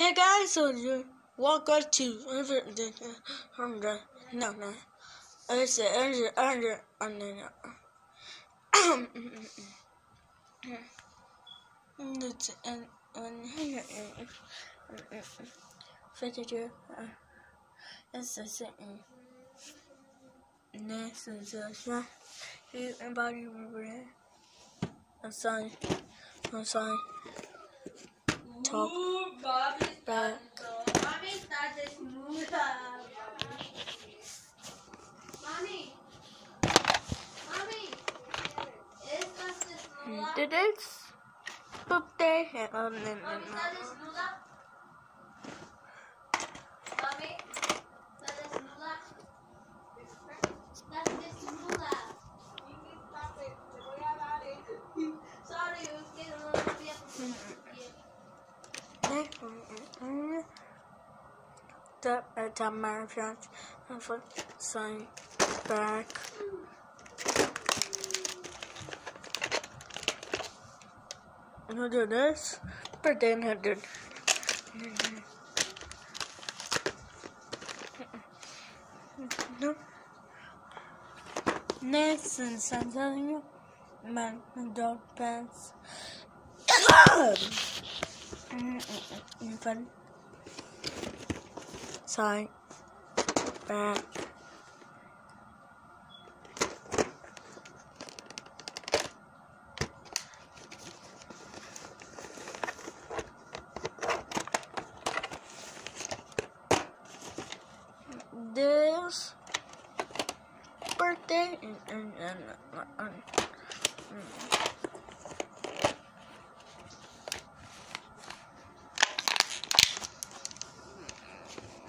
Hey guys, soldier, welcome to no no. It's under under under. It's an an fifty-two. It's a sentence. Next is a shot. Anybody remember that? A sign. A sign. Talk. Back. Mommy's not this smooth the marathon and for sign back. And I'll do this, but then I did. No. Next and something, man, dog pants. in front, side, back. This birthday and, and, and, and, and, That's